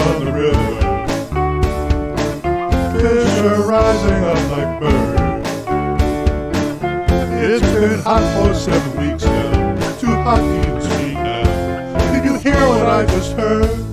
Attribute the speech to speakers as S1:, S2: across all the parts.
S1: on the river. Fish are rising up like birds. It's been hot for seven weeks now. Too hot to even speak now. Did you hear what I just heard?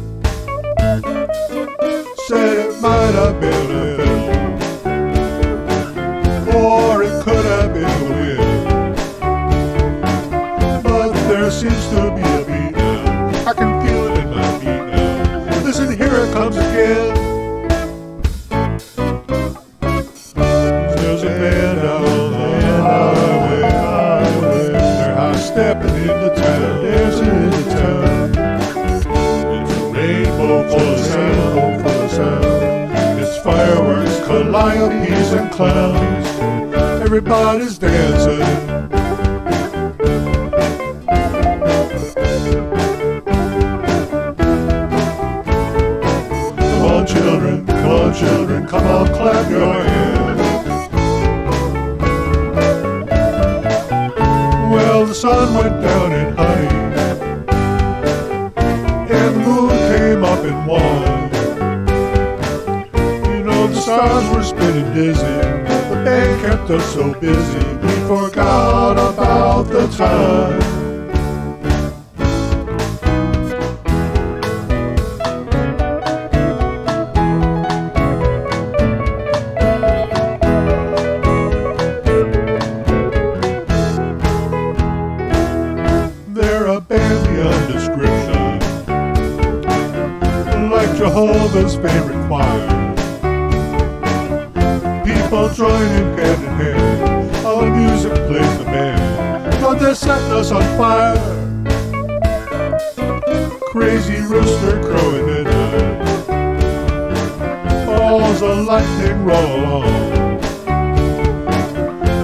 S1: Calliopes, and clowns. Everybody's dancing. Come on, children, come on, children, come on, clap your hands. Well, the sun went down stars were spinning dizzy, the band kept us so busy, we forgot about the time. They're a band beyond description, like Jehovah's favorite choir. People joining hand in hand, all the music plays the band. But they're setting us on fire. Crazy rooster crowing at night, falls a lightning roll along.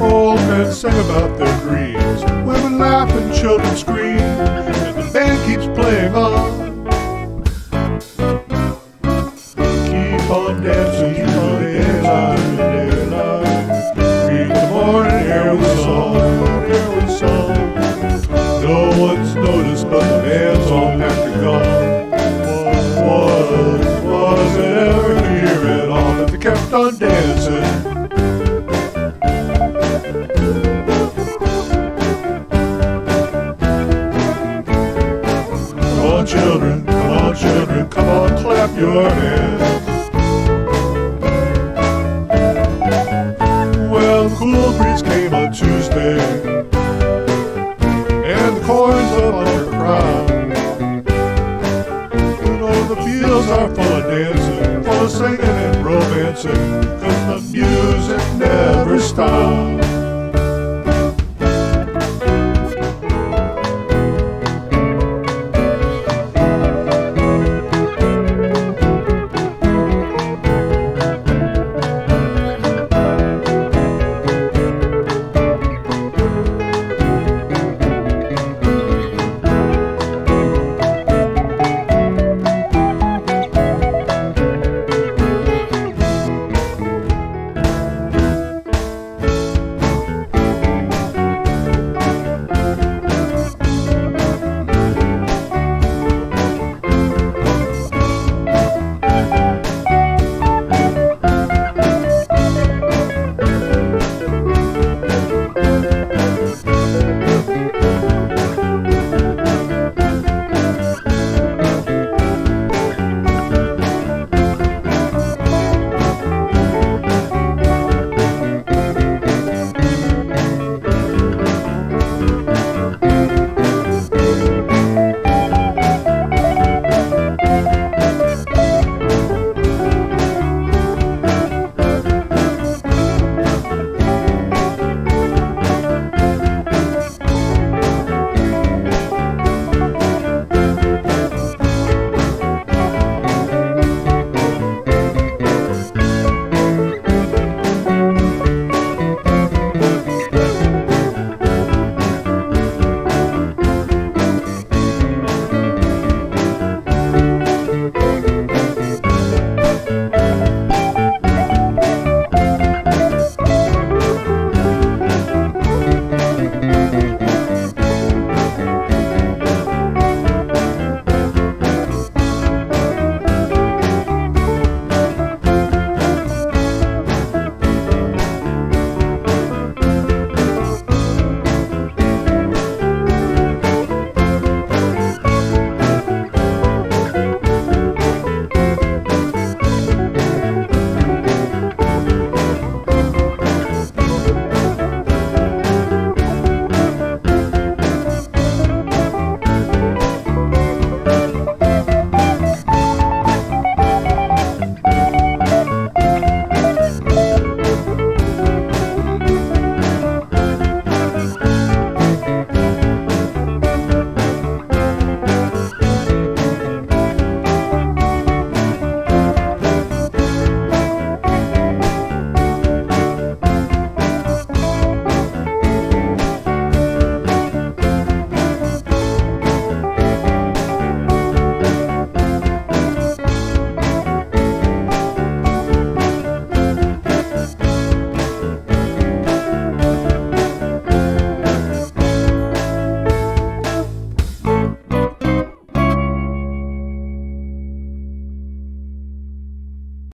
S1: Old men sing about their dreams, women laugh and children scream, and the band keeps playing on. Kept on dancing? Come on, children, come on, children, come on, clap your hands. Well, the cool breeze came on Tuesday, and the corn's up on the crowd. You know, the fields are full of dancing, full of singing cause the music never stops.